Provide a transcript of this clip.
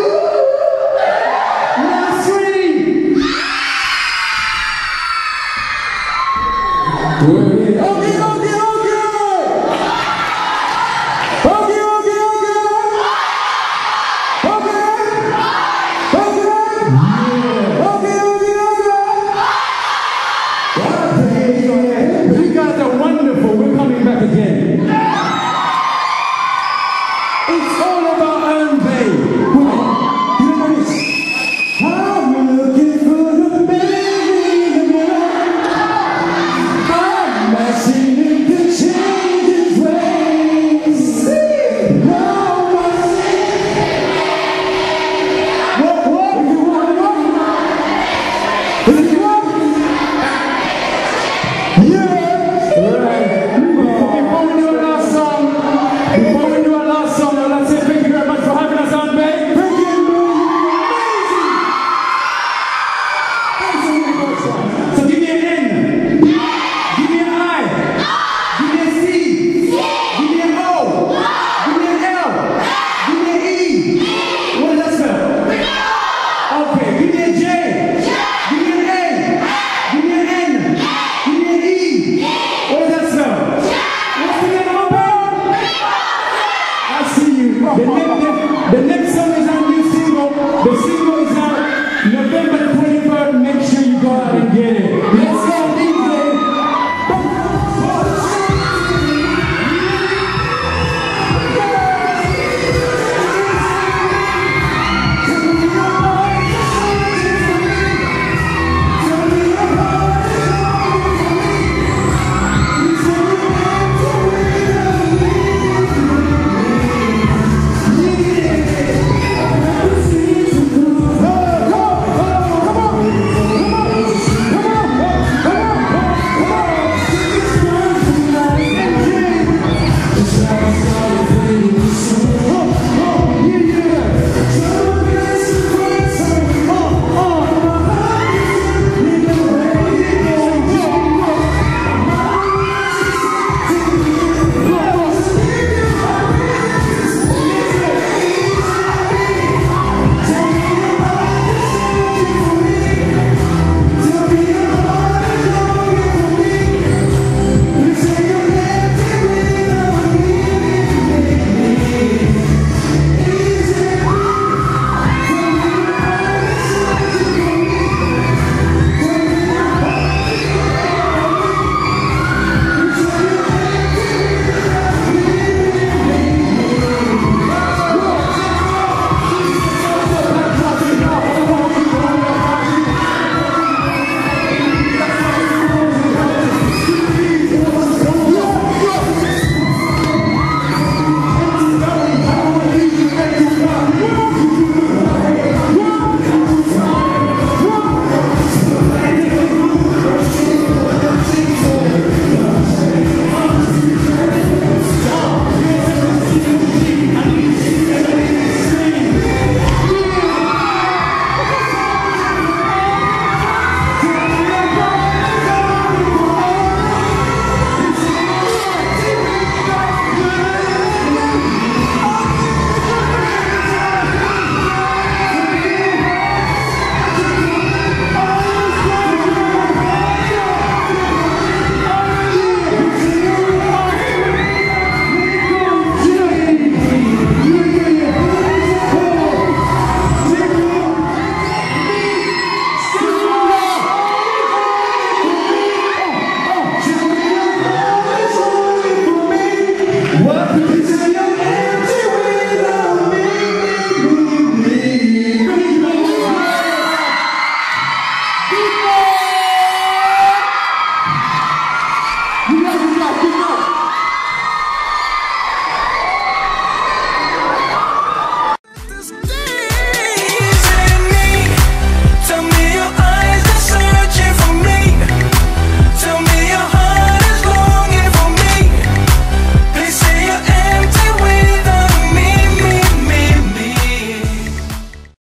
Woo! What?